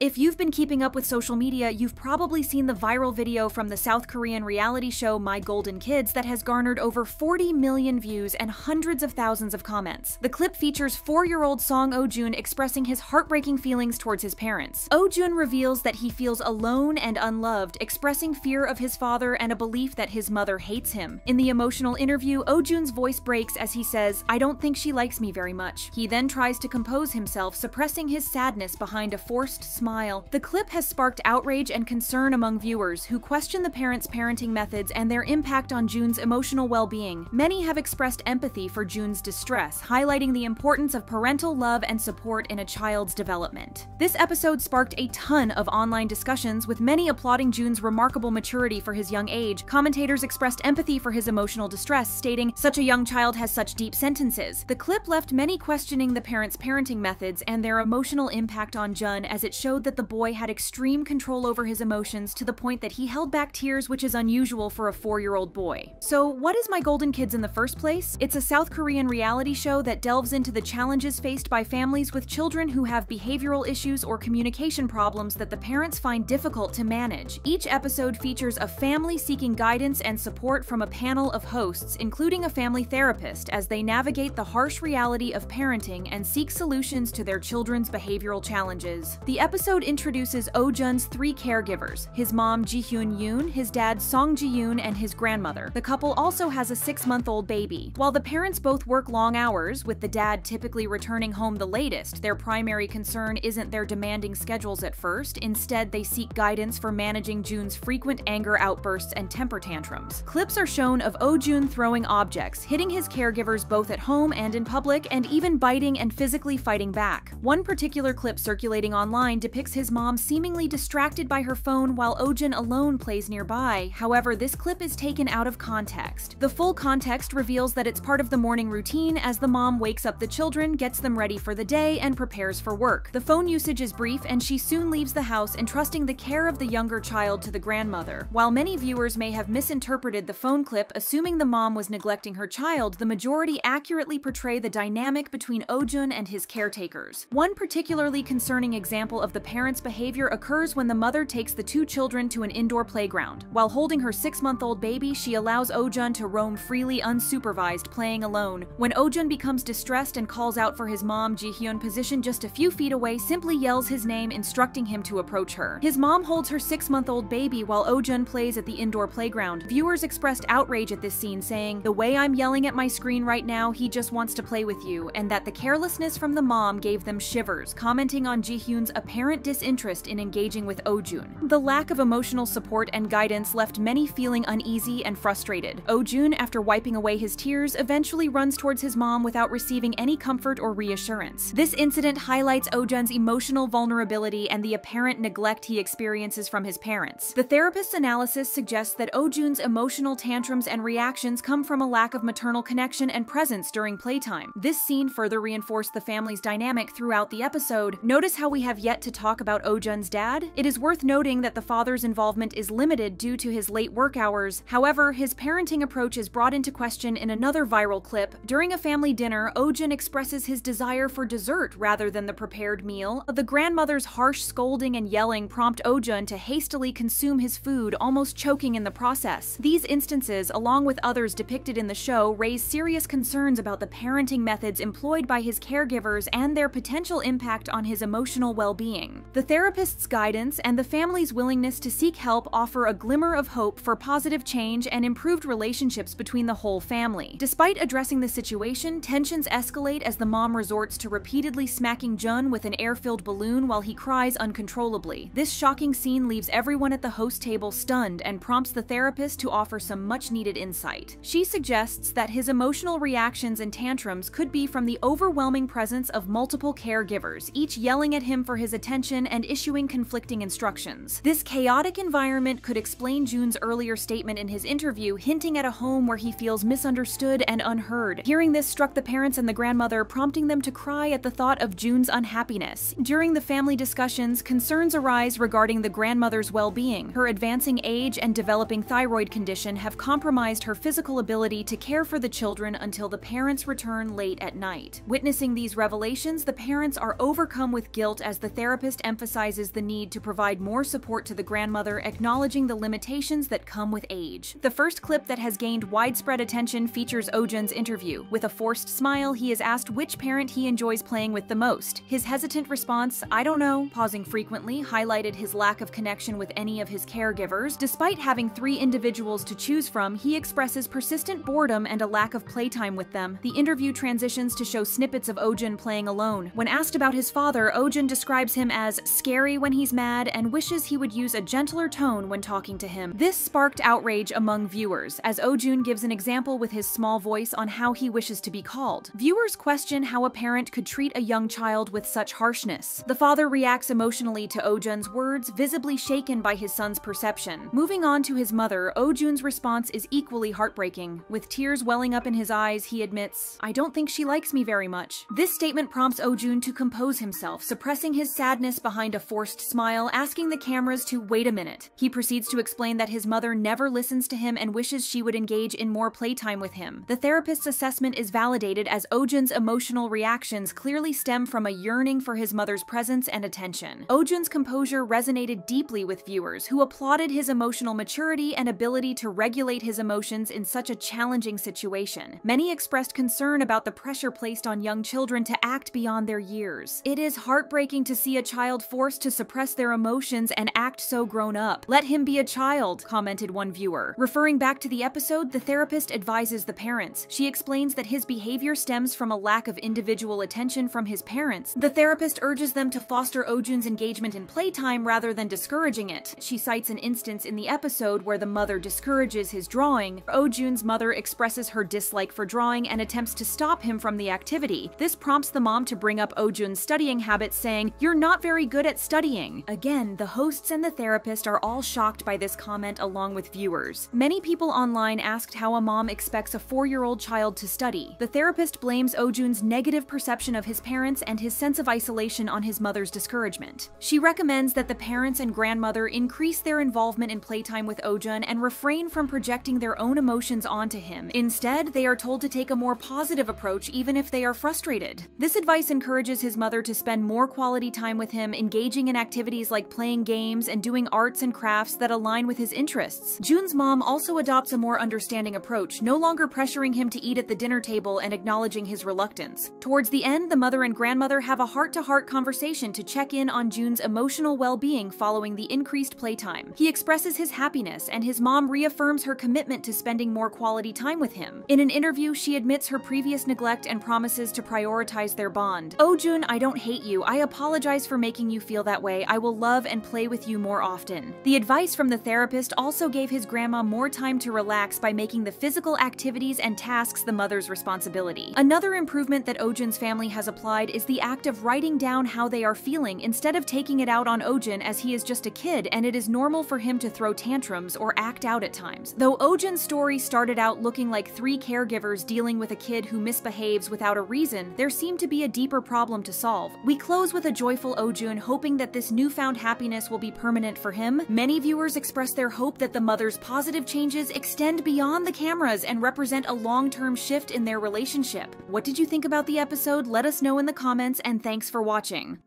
If you've been keeping up with social media, you've probably seen the viral video from the South Korean reality show My Golden Kids that has garnered over 40 million views and hundreds of thousands of comments. The clip features four-year-old Song Oh-jun expressing his heartbreaking feelings towards his parents. Oh-jun reveals that he feels alone and unloved, expressing fear of his father and a belief that his mother hates him. In the emotional interview, Oh-jun's voice breaks as he says, I don't think she likes me very much. He then tries to compose himself, suppressing his sadness behind a forced smile smile. The clip has sparked outrage and concern among viewers who question the parents' parenting methods and their impact on June's emotional well-being. Many have expressed empathy for June's distress, highlighting the importance of parental love and support in a child's development. This episode sparked a ton of online discussions, with many applauding June's remarkable maturity for his young age. Commentators expressed empathy for his emotional distress, stating, Such a young child has such deep sentences. The clip left many questioning the parents' parenting methods and their emotional impact on Jun as it showed showed that the boy had extreme control over his emotions to the point that he held back tears, which is unusual for a four year old boy. So, what is My Golden Kids in the first place? It's a South Korean reality show that delves into the challenges faced by families with children who have behavioral issues or communication problems that the parents find difficult to manage. Each episode features a family seeking guidance and support from a panel of hosts, including a family therapist, as they navigate the harsh reality of parenting and seek solutions to their children's behavioral challenges. The episode episode introduces Oh-jun's three caregivers, his mom Ji-hyun Yoon, his dad Song Ji-yoon, and his grandmother. The couple also has a six-month-old baby. While the parents both work long hours, with the dad typically returning home the latest, their primary concern isn't their demanding schedules at first, instead they seek guidance for managing Jun's frequent anger outbursts and temper tantrums. Clips are shown of Oh-jun throwing objects, hitting his caregivers both at home and in public, and even biting and physically fighting back. One particular clip circulating online depicts depicts his mom seemingly distracted by her phone while Oh-jun alone plays nearby. However, this clip is taken out of context. The full context reveals that it's part of the morning routine as the mom wakes up the children, gets them ready for the day, and prepares for work. The phone usage is brief, and she soon leaves the house entrusting the care of the younger child to the grandmother. While many viewers may have misinterpreted the phone clip, assuming the mom was neglecting her child, the majority accurately portray the dynamic between Oh-jun and his caretakers. One particularly concerning example of the parent's behavior occurs when the mother takes the two children to an indoor playground. While holding her six-month-old baby, she allows Oh-jun to roam freely unsupervised, playing alone. When Oh-jun becomes distressed and calls out for his mom, Ji-hyun, positioned just a few feet away, simply yells his name, instructing him to approach her. His mom holds her six-month-old baby while Oh-jun plays at the indoor playground. Viewers expressed outrage at this scene, saying, The way I'm yelling at my screen right now, he just wants to play with you, and that the carelessness from the mom gave them shivers, commenting on Ji-hyun's apparent apparent disinterest in engaging with Oh-jun. The lack of emotional support and guidance left many feeling uneasy and frustrated. Oh-jun, after wiping away his tears, eventually runs towards his mom without receiving any comfort or reassurance. This incident highlights Oh-jun's emotional vulnerability and the apparent neglect he experiences from his parents. The therapist's analysis suggests that Oh-jun's emotional tantrums and reactions come from a lack of maternal connection and presence during playtime. This scene further reinforced the family's dynamic throughout the episode. Notice how we have yet to talk about Oh-jun's dad, it is worth noting that the father's involvement is limited due to his late work hours. However, his parenting approach is brought into question in another viral clip. During a family dinner, Oh-jun expresses his desire for dessert rather than the prepared meal. The grandmother's harsh scolding and yelling prompt Oh-jun to hastily consume his food, almost choking in the process. These instances, along with others depicted in the show, raise serious concerns about the parenting methods employed by his caregivers and their potential impact on his emotional well-being. The therapist's guidance and the family's willingness to seek help offer a glimmer of hope for positive change and improved relationships between the whole family. Despite addressing the situation, tensions escalate as the mom resorts to repeatedly smacking Jun with an air-filled balloon while he cries uncontrollably. This shocking scene leaves everyone at the host table stunned and prompts the therapist to offer some much-needed insight. She suggests that his emotional reactions and tantrums could be from the overwhelming presence of multiple caregivers, each yelling at him for his attention attention and issuing conflicting instructions. This chaotic environment could explain June's earlier statement in his interview, hinting at a home where he feels misunderstood and unheard. Hearing this struck the parents and the grandmother, prompting them to cry at the thought of June's unhappiness. During the family discussions, concerns arise regarding the grandmother's well-being. Her advancing age and developing thyroid condition have compromised her physical ability to care for the children until the parents return late at night. Witnessing these revelations, the parents are overcome with guilt as the therapist therapist emphasizes the need to provide more support to the grandmother, acknowledging the limitations that come with age. The first clip that has gained widespread attention features Ojun's interview. With a forced smile, he is asked which parent he enjoys playing with the most. His hesitant response, I don't know, pausing frequently, highlighted his lack of connection with any of his caregivers. Despite having three individuals to choose from, he expresses persistent boredom and a lack of playtime with them. The interview transitions to show snippets of Ojun playing alone. When asked about his father, Ojun describes him as scary when he's mad and wishes he would use a gentler tone when talking to him. This sparked outrage among viewers, as Ojun gives an example with his small voice on how he wishes to be called. Viewers question how a parent could treat a young child with such harshness. The father reacts emotionally to Ojun's words, visibly shaken by his son's perception. Moving on to his mother, Ojun's response is equally heartbreaking. With tears welling up in his eyes, he admits, I don't think she likes me very much. This statement prompts Ojun to compose himself, suppressing his sadness behind a forced smile, asking the cameras to wait a minute. He proceeds to explain that his mother never listens to him and wishes she would engage in more playtime with him. The therapist's assessment is validated as Ojun's emotional reactions clearly stem from a yearning for his mother's presence and attention. Ojun's composure resonated deeply with viewers, who applauded his emotional maturity and ability to regulate his emotions in such a challenging situation. Many expressed concern about the pressure placed on young children to act beyond their years. It is heartbreaking to see a child forced to suppress their emotions and act so grown up. Let him be a child, commented one viewer. Referring back to the episode, the therapist advises the parents. She explains that his behavior stems from a lack of individual attention from his parents. The therapist urges them to foster Ojun's engagement in playtime rather than discouraging it. She cites an instance in the episode where the mother discourages his drawing. Ojun's mother expresses her dislike for drawing and attempts to stop him from the activity. This prompts the mom to bring up Ojun's studying habits, saying, You're not very good at studying. Again, the hosts and the therapist are all shocked by this comment along with viewers. Many people online asked how a mom expects a four-year-old child to study. The therapist blames Ojun's negative perception of his parents and his sense of isolation on his mother's discouragement. She recommends that the parents and grandmother increase their involvement in playtime with Ojun and refrain from projecting their own emotions onto him. Instead, they are told to take a more positive approach even if they are frustrated. This advice encourages his mother to spend more quality time with him, engaging in activities like playing games and doing arts and crafts that align with his interests. June's mom also adopts a more understanding approach, no longer pressuring him to eat at the dinner table and acknowledging his reluctance. Towards the end, the mother and grandmother have a heart-to-heart -heart conversation to check in on June's emotional well-being following the increased playtime. He expresses his happiness, and his mom reaffirms her commitment to spending more quality time with him. In an interview, she admits her previous neglect and promises to prioritize their bond. Oh June, I don't hate you. I apologize for making you feel that way. I will love and play with you more often. The advice from the therapist also gave his grandma more time to relax by making the physical activities and tasks the mother's responsibility. Another improvement that Ojun's family has applied is the act of writing down how they are feeling instead of taking it out on Ojun as he is just a kid and it is normal for him to throw tantrums or act out at times. Though Ojun's story started out looking like three caregivers dealing with a kid who misbehaves without a reason, there seemed to be a deeper problem to solve. We close with a joyful Hoping that this newfound happiness will be permanent for him. Many viewers express their hope that the mother's positive changes extend beyond the cameras and represent a long-term shift in their relationship. What did you think about the episode? Let us know in the comments and thanks for watching.